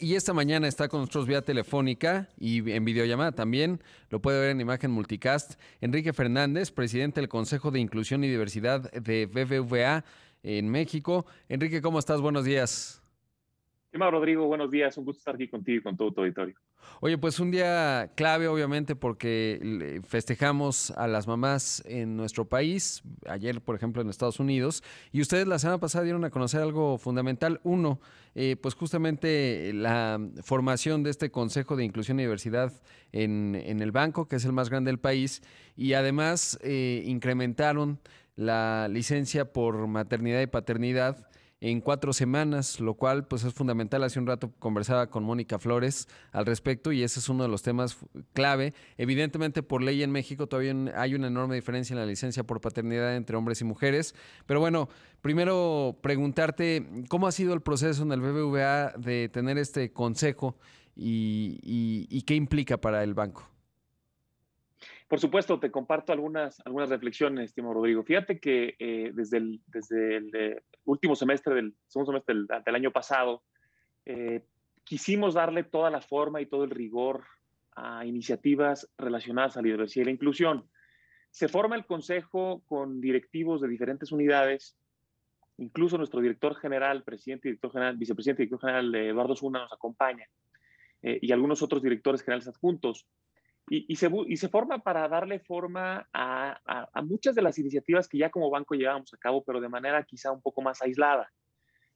Y esta mañana está con nosotros vía telefónica y en videollamada también. Lo puede ver en imagen multicast. Enrique Fernández, presidente del Consejo de Inclusión y Diversidad de BBVA en México. Enrique, ¿cómo estás? Buenos días. Rodrigo, buenos días. Un gusto estar aquí contigo y con todo tu auditorio. Oye, pues un día clave, obviamente, porque festejamos a las mamás en nuestro país, ayer, por ejemplo, en Estados Unidos, y ustedes la semana pasada dieron a conocer algo fundamental. Uno, eh, pues justamente la formación de este Consejo de Inclusión y Diversidad en, el banco, que es el más grande del país, y además eh, incrementaron la licencia por maternidad y paternidad en cuatro semanas, lo cual pues es fundamental. Hace un rato conversaba con Mónica Flores al respecto y ese es uno de los temas clave. Evidentemente por ley en México todavía hay una enorme diferencia en la licencia por paternidad entre hombres y mujeres, pero bueno, primero preguntarte cómo ha sido el proceso en el BBVA de tener este consejo y qué implica para el banco. Por supuesto, te comparto algunas, algunas reflexiones, estimado Rodrigo. Fíjate que eh, desde, el, desde el eh, último semestre, del segundo semestre del, año pasado, eh, quisimos darle toda la forma y todo el rigor a iniciativas relacionadas a la diversidad y la inclusión. Se forma el consejo con directivos de diferentes unidades, incluso nuestro director general, presidente, director general, vicepresidente director general Eduardo Zuna nos acompaña, y algunos otros directores generales adjuntos y, se, forma para darle forma a, muchas de las iniciativas que ya como banco llevábamos a cabo, pero de manera quizá un poco más aislada.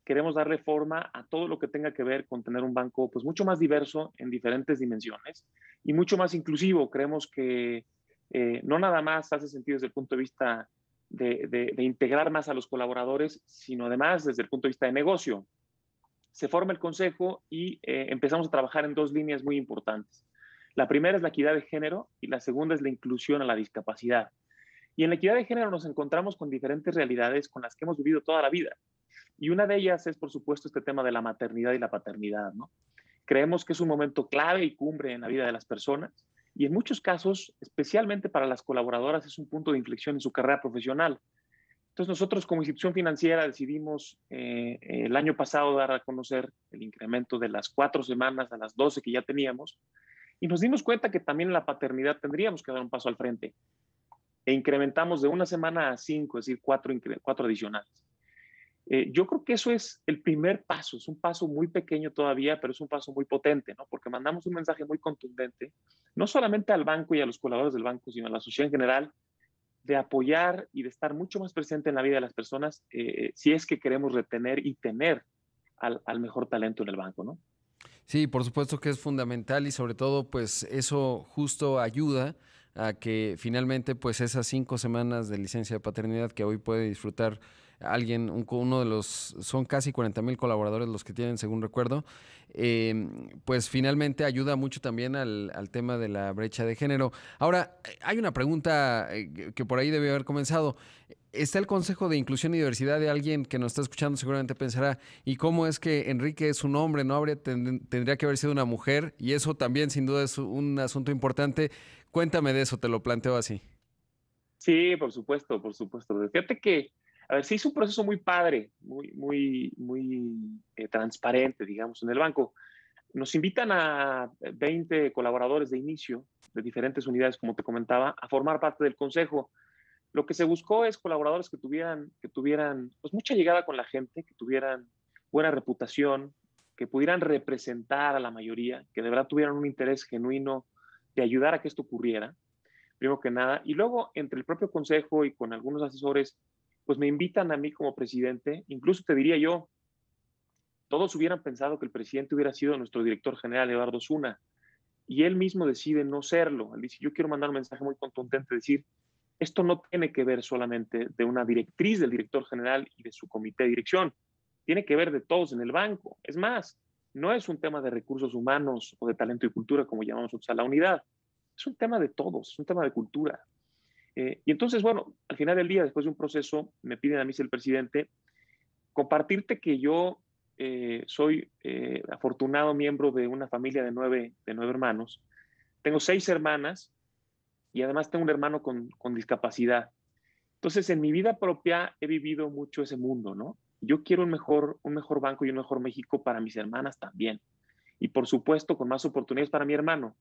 Queremos darle forma a todo lo que tenga que ver con tener un banco pues mucho más diverso en diferentes dimensiones y mucho más inclusivo. Creemos que eh, no nada más hace sentido desde el punto de vista de, integrar más a los colaboradores, sino además desde el punto de vista de negocio. Se forma el consejo y eh, empezamos a trabajar en dos líneas muy importantes. La primera es la equidad de género y la segunda es la inclusión a la discapacidad. Y en la equidad de género nos encontramos con diferentes realidades con las que hemos vivido toda la vida. Y una de ellas es, por supuesto, este tema de la maternidad y la paternidad. ¿no? Creemos que es un momento clave y cumbre en la vida de las personas y en muchos casos, especialmente para las colaboradoras, es un punto de inflexión en su carrera profesional. Entonces nosotros como institución financiera decidimos eh, el año pasado dar a conocer el incremento de las cuatro semanas a las doce que ya teníamos y nos dimos cuenta que también en la paternidad tendríamos que dar un paso al frente. E incrementamos de una semana a cinco, es decir, cuatro, cuatro adicionales. Eh, yo creo que eso es el primer paso, es un paso muy pequeño todavía, pero es un paso muy potente, ¿no? Porque mandamos un mensaje muy contundente, no solamente al banco y a los colaboradores del banco, sino a la sociedad en general, de apoyar y de estar mucho más presente en la vida de las personas eh, si es que queremos retener y tener al, al mejor talento en el banco, ¿no? Sí, por supuesto que es fundamental y sobre todo pues eso justo ayuda a que finalmente pues esas cinco semanas de licencia de paternidad que hoy puede disfrutar alguien, uno de los, son casi 40 mil colaboradores los que tienen, según recuerdo, em, pues finalmente ayuda mucho también al, al, tema de la brecha de género. Ahora, hay una pregunta eh, que por ahí debe haber comenzado está el Consejo de Inclusión y Diversidad de alguien que nos está escuchando seguramente pensará, ¿y cómo es que Enrique es un hombre, no habría tendría que haber sido una mujer? Y eso también sin duda es un asunto importante. Cuéntame de eso, te lo planteo así. Sí, por supuesto, por supuesto. Fíjate que, a ver, se hizo un proceso muy padre, muy, muy, muy eh, transparente, digamos, en el banco. Nos invitan a 20 colaboradores de inicio de diferentes unidades, como te comentaba, a formar parte del consejo lo que se buscó es colaboradores que tuvieran, que tuvieran pues, mucha llegada con la gente, que tuvieran buena reputación, que pudieran representar a la mayoría, que de verdad tuvieran un interés genuino de ayudar a que esto ocurriera, primero que nada. Y luego, entre el propio consejo y con algunos asesores, pues me invitan a mí como presidente, incluso te diría yo, todos hubieran pensado que el presidente hubiera sido nuestro director general, Eduardo Zuna, y él mismo decide no serlo. Él dice, yo quiero mandar un mensaje muy contundente, decir, esto no tiene que ver solamente de una directriz del director general y de su comité de dirección, tiene que ver de todos en el banco. Es más, no es un tema de recursos humanos o de talento y cultura, como llamamos a la unidad, es un tema de todos, es un tema de cultura. Eh, y entonces, bueno, al final del día, después de un proceso, me piden a mí, el presidente, compartirte que yo eh, soy eh, afortunado miembro de una familia de nueve, de nueve hermanos. Tengo seis hermanas y además tengo un hermano con, con, discapacidad. Entonces, en mi vida propia he vivido mucho ese mundo, ¿no? Yo quiero un mejor, un mejor banco y un mejor México para mis hermanas también. y por supuesto con más oportunidades para mi hermano.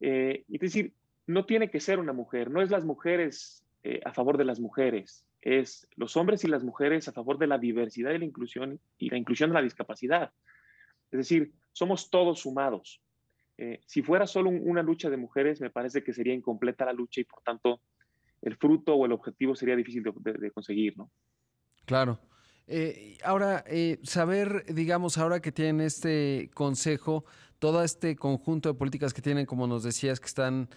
Eh, es decir, no tiene que ser una mujer, no es las mujeres eh, a favor de las mujeres, es los hombres y las mujeres a favor de la diversidad y la inclusión y la inclusión de la discapacidad. Es decir, somos todos sumados. Eh, si fuera solo una lucha de mujeres, me parece que sería incompleta la lucha y por tanto el fruto o el objetivo sería difícil de, conseguir, ¿no? Claro. Eh, ahora, eh, saber, digamos, ahora que tienen este consejo, todo este conjunto de políticas que tienen, como nos decías, que están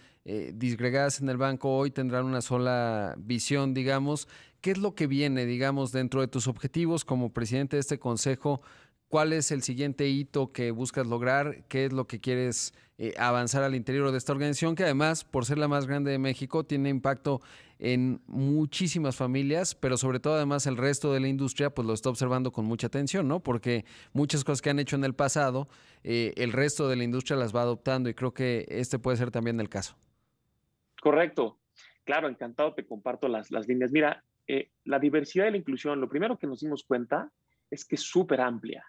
disgregadas en el banco, hoy tendrán una sola visión, digamos. ¿Qué es lo que viene, digamos, dentro de tus objetivos como presidente de este consejo? ¿Cuál es el siguiente hito que buscas lograr? ¿Qué es lo que quieres eh, avanzar al interior de esta organización? Que además, por ser la más grande de México, tiene impacto en muchísimas familias, pero sobre todo además el resto de la industria pues lo está observando con mucha atención, ¿no? Porque muchas cosas que han hecho en el pasado, eh, el resto de la industria las va adoptando y creo que este puede ser también el caso. Correcto. Claro, encantado, te comparto las, las líneas. Mira, eh, la diversidad y la inclusión, lo primero que nos dimos cuenta es que es súper amplia.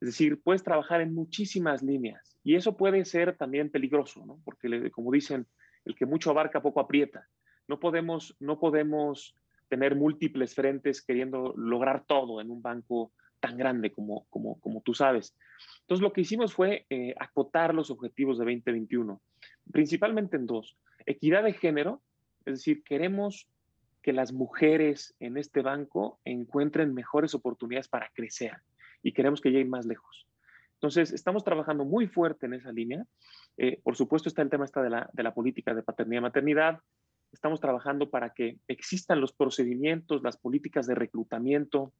Es decir, puedes trabajar en muchísimas líneas y eso puede ser también peligroso, ¿no? Porque como dicen, el que mucho abarca poco aprieta. No podemos, no podemos tener múltiples frentes queriendo lograr todo en un banco tan grande como, como, como tú sabes. Entonces, lo que hicimos fue eh, acotar los objetivos de 2021, principalmente en dos. Equidad de género, es decir, queremos que las mujeres en este banco encuentren mejores oportunidades para crecer y queremos que lleguen más lejos. Entonces, estamos trabajando muy fuerte en esa línea. Eh, por supuesto, está el tema esta de, la, de la política de paternidad y maternidad. Estamos trabajando para que existan los procedimientos, las políticas de reclutamiento,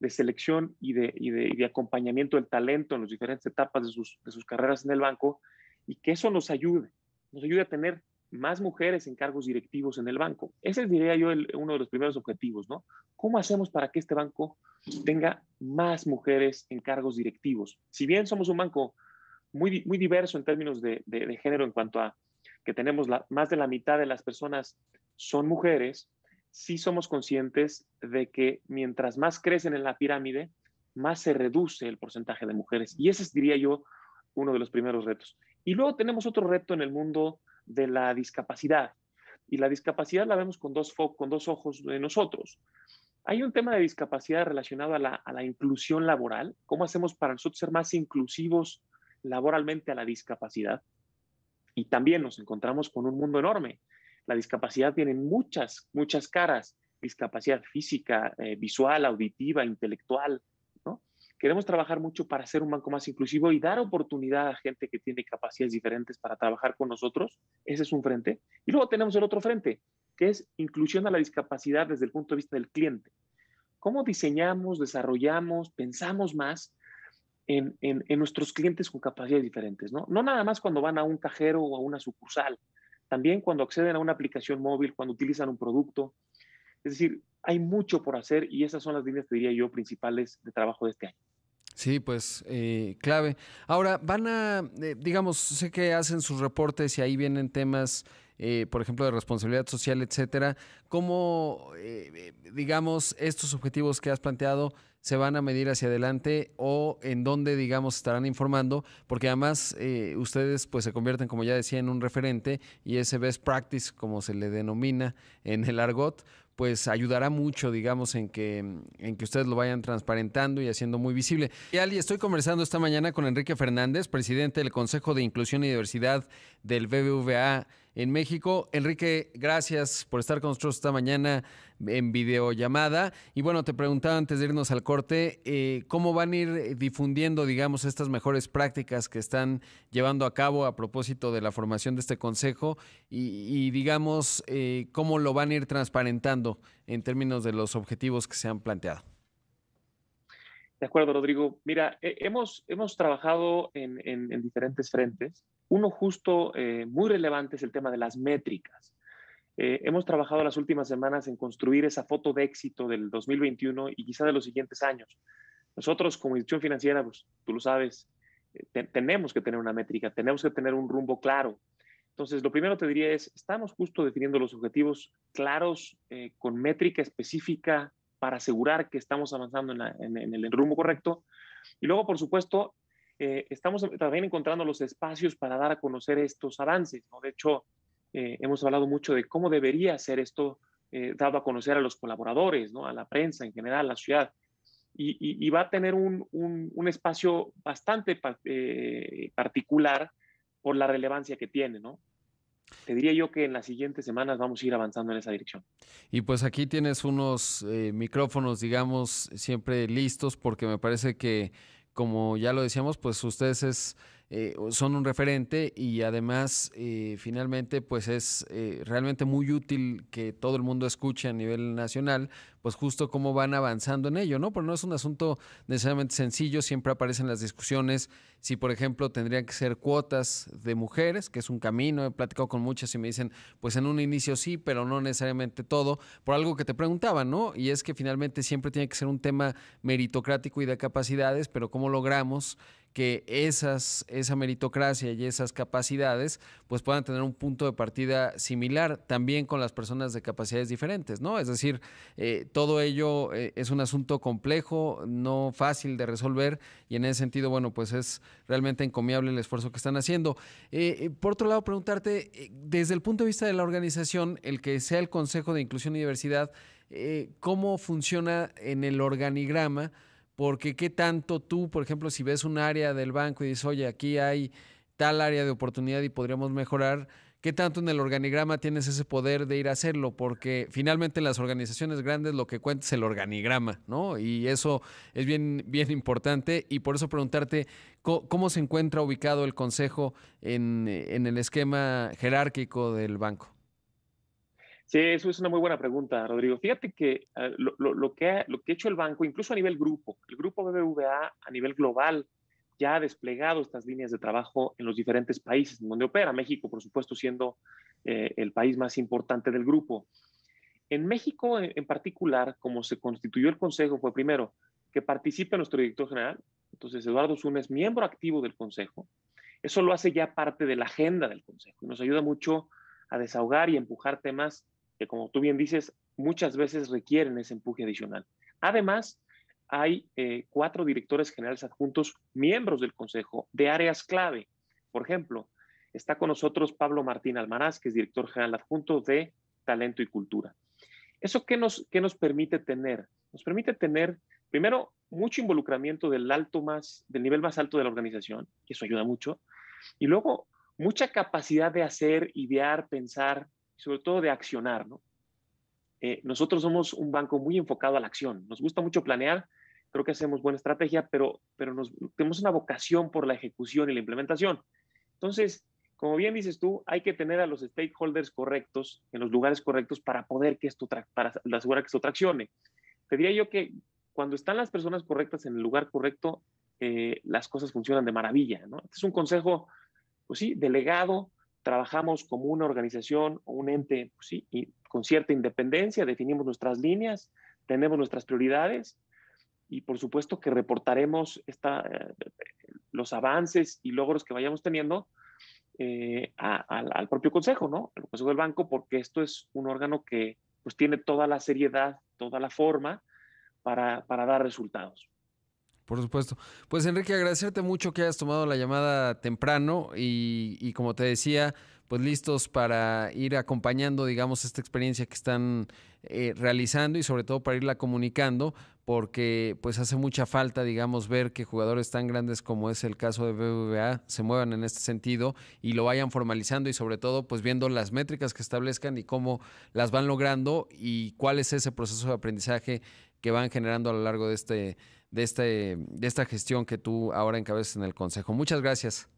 de selección y de, y de, y de acompañamiento del talento en las diferentes etapas de sus, de sus carreras en el banco y que eso nos ayude, nos ayude a tener más mujeres en cargos directivos en el banco. Ese diría yo, uno de los primeros objetivos, ¿no? ¿Cómo hacemos para que este banco tenga más mujeres en cargos directivos? Si bien somos un banco muy, muy diverso en términos de, género en cuanto a que tenemos más de la mitad de las personas son mujeres, sí somos conscientes de que mientras más crecen en la pirámide, más se reduce el porcentaje de mujeres. Y ese es, diría yo, uno de los primeros retos. Y luego tenemos otro reto en el mundo de la discapacidad. Y la discapacidad la vemos con dos, con dos ojos de nosotros. Hay un tema de discapacidad relacionado a la, inclusión laboral. ¿Cómo hacemos para nosotros ser más inclusivos laboralmente a la discapacidad? Y también nos encontramos con un mundo enorme. La discapacidad tiene muchas, muchas caras. Discapacidad física, eh, visual, auditiva, intelectual, Queremos trabajar mucho para hacer un banco más inclusivo y dar oportunidad a gente que tiene capacidades diferentes para trabajar con nosotros. Ese es un frente. Y luego tenemos el otro frente, que es inclusión a la discapacidad desde el punto de vista del cliente. ¿Cómo diseñamos, desarrollamos, pensamos más en, nuestros clientes con capacidades diferentes? ¿no? no nada más cuando van a un cajero o a una sucursal, también cuando acceden a una aplicación móvil, cuando utilizan un producto. Es decir, hay mucho por hacer y esas son las líneas, diría yo, principales de trabajo de este año. Sí, pues eh, clave. Ahora, van a, eh, digamos, sé que hacen sus reportes y ahí vienen temas, eh, por ejemplo, de responsabilidad social, etcétera. ¿Cómo, digamos, estos objetivos que has planteado se van a medir hacia adelante o en dónde, digamos, estarán informando? Porque además ustedes, pues, se convierten, como ya decía, en un referente y ese best practice, como se le denomina en el argot, pues ayudará mucho, digamos, en que, en que ustedes lo vayan transparentando y haciendo muy visible. Y Ali, estoy conversando esta mañana con Enrique Fernández, presidente del Consejo de Inclusión y Diversidad del BBVA en México. Enrique, gracias por estar con nosotros esta mañana en videollamada. Y bueno, te preguntaba antes de irnos al corte, eh, ¿cómo van a ir difundiendo, digamos, estas mejores prácticas que están llevando a cabo a propósito de la formación de este consejo? Y, digamos, eh, ¿cómo lo van a ir transparentando en términos de los objetivos que se han planteado? De acuerdo, Rodrigo. Mira, hemos, hemos trabajado en, en diferentes frentes. Uno justo eh, muy relevante es el tema de las métricas. Eh, hemos trabajado las últimas semanas en construir esa foto de éxito del 2021 y quizá de los siguientes años. Nosotros como institución financiera, pues tú lo sabes, eh, tenemos que tener una métrica, tenemos que tener un rumbo claro. Entonces, lo primero te diría es, estamos justo definiendo los objetivos claros, con métrica específica para asegurar que estamos avanzando en, en el rumbo correcto. Y luego, por supuesto, eh, estamos también encontrando los espacios para dar a conocer estos avances. ¿no? De hecho, eh, hemos hablado mucho de cómo debería ser esto eh, dado a conocer a los colaboradores, ¿no? a la prensa en general, a la ciudad. Y, va a tener un, un, espacio bastante particular por la relevancia que tiene, ¿no? te diría yo que en las siguientes semanas vamos a ir avanzando en esa dirección. Y pues aquí tienes unos eh, micrófonos, digamos, siempre listos, porque me parece que, como ya lo decíamos, pues ustedes es eh, son un referente y además eh, finalmente pues es eh, realmente muy útil que todo el mundo escuche a nivel nacional pues justo cómo van avanzando en ello, ¿no? Pero no es un asunto necesariamente sencillo, siempre aparecen las discusiones si por ejemplo tendrían que ser cuotas de mujeres, que es un camino, he platicado con muchas y me dicen pues en un inicio sí, pero no necesariamente todo, por algo que te preguntaban, ¿no? Y es que finalmente siempre tiene que ser un tema meritocrático y de capacidades, pero cómo logramos que esas, esa meritocracia y esas capacidades pues puedan tener un punto de partida similar también con las personas de capacidades diferentes, ¿no? Es decir, eh, todo ello eh, es un asunto complejo, no fácil de resolver y en ese sentido, bueno, pues es realmente encomiable el esfuerzo que están haciendo. Eh, por otro lado, preguntarte, desde el punto de vista de la organización, el que sea el Consejo de Inclusión y Diversidad, ¿cómo funciona en el organigrama? porque qué tanto tú, por ejemplo, si ves un área del banco y dices, oye, aquí hay tal área de oportunidad y podríamos mejorar, ¿qué tanto en el organigrama tienes ese poder de ir a hacerlo? Porque finalmente en las organizaciones grandes lo que cuenta es el organigrama, ¿no? Y eso es bien, bien importante y por eso preguntarte cómo, se encuentra ubicado el consejo en, en el esquema jerárquico del banco. Sí, eso es una muy buena pregunta, Rodrigo. Fíjate que, eh, lo, que ha, lo que ha hecho el banco, incluso a nivel grupo, el grupo BBVA a nivel global ya ha desplegado estas líneas de trabajo en los diferentes países donde opera, México, por supuesto, siendo eh, el país más importante del grupo. En México, en, particular, como se constituyó el Consejo, fue primero que participe nuestro director general. Entonces, Eduardo Zuna miembro activo del Consejo. Eso lo hace ya parte de la agenda del Consejo y nos ayuda mucho a desahogar y empujar temas que como tú bien dices, muchas veces requieren ese empuje adicional. Además, hay eh, cuatro directores generales adjuntos, miembros del Consejo, de áreas clave. Por ejemplo, está con nosotros Pablo Martín Almaraz, que es director general adjunto de Talento y Cultura. ¿Eso qué nos, qué nos permite tener? Nos permite tener, primero, mucho involucramiento del alto más, del nivel más alto de la organización, que eso ayuda mucho, y luego mucha capacidad de hacer, idear, pensar, sobre todo de accionar, ¿no? Eh, nosotros somos un banco muy enfocado a la acción. Nos gusta mucho planear, creo que hacemos buena estrategia, pero, pero nos, tenemos una vocación por la ejecución y la implementación. Entonces, como bien dices tú, hay que tener a los stakeholders correctos en los lugares correctos para poder que esto, para asegurar que esto traccione. Te diría yo que cuando están las personas correctas en el lugar correcto, eh, las cosas funcionan de maravilla, ¿no? Este es un consejo, pues sí, delegado, trabajamos como una organización o un ente pues sí, y con cierta independencia, definimos nuestras líneas, tenemos nuestras prioridades y por supuesto que reportaremos esta, eh, los avances y logros que vayamos teniendo eh, al propio consejo, ¿no? Al consejo del banco, porque esto es un órgano que pues tiene toda la seriedad, toda la forma para, para dar resultados. Por supuesto. Pues Enrique, agradecerte mucho que hayas tomado la llamada temprano y, como te decía, pues listos para ir acompañando, digamos, esta experiencia que están eh, realizando y sobre todo para irla comunicando, porque pues hace mucha falta, digamos, ver que jugadores tan grandes como es el caso de BBVA se muevan en este sentido y lo vayan formalizando y sobre todo pues viendo las métricas que establezcan y cómo las van logrando y cuál es ese proceso de aprendizaje que van generando a lo largo de este de, este, de esta gestión que tú ahora encabezas en el Consejo. Muchas gracias.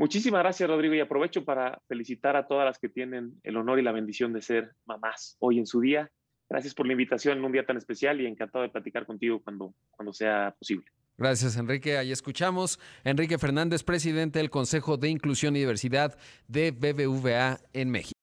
Muchísimas gracias, Rodrigo, y aprovecho para felicitar a todas las que tienen el honor y la bendición de ser mamás hoy en su día. Gracias por la invitación en un día tan especial y encantado de platicar contigo cuando, cuando sea posible. Gracias, Enrique. Ahí escuchamos. Enrique Fernández, presidente del Consejo de Inclusión y Diversidad de BBVA en México.